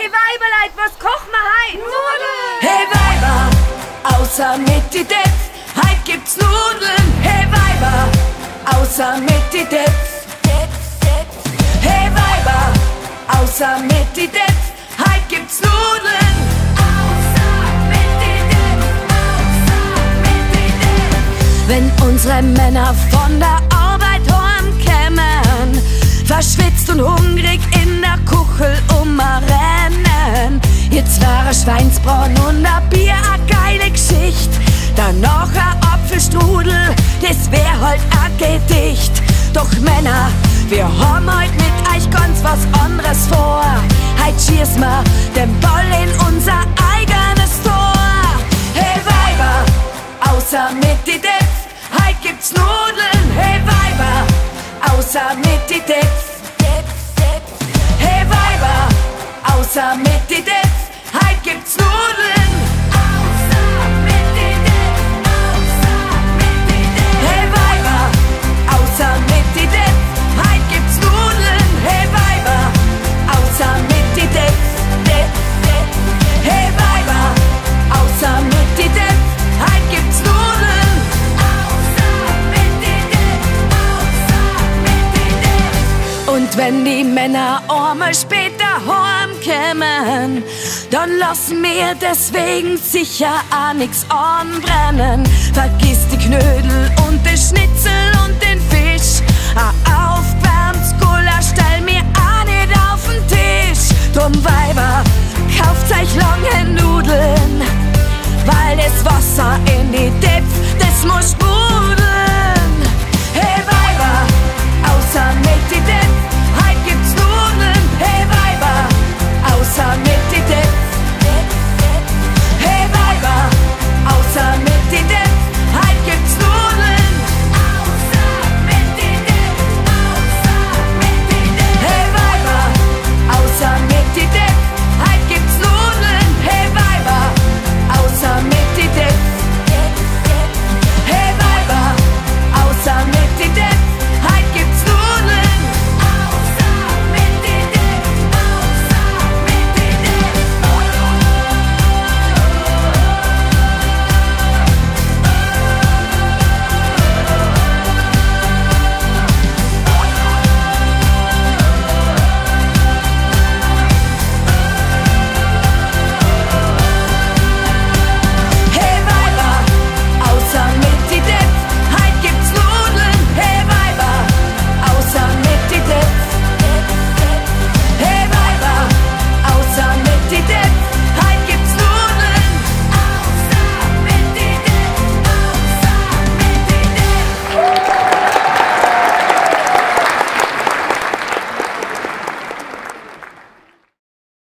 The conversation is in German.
Hey Weiberleit, was kochen wir heim? Nudeln! Hey Weiber, außer mit die Depp, heut gibt's Nudeln. Hey Weiber, außer mit die Depp. Hey Weiber, außer mit die Depp, heut gibt's Nudeln. Wenn unsere Männer von der Arbeit heimkämen, verschwitzt und hungrig in der Kuchel umrennen. Jetzt wäre Schweinsbraten und ein Bier a geile Geschicht. Danach ein Apfelstrudel, das wär halt a Gedicht. Doch Männer, wir haben heut mit euch ganz was anderes vor. Heut schießen wir den Ball in unser eigenes Tor. Hey Weiber, außer mit die Depp, heut gibt's Nudeln. Hey Weiber, außer mit die Depp. Hey Weiber, außer mit die Depp, wenn die Männer einmal später heimkommen, dann lassen wir deswegen sicher auch nix anbrennen. Vergiss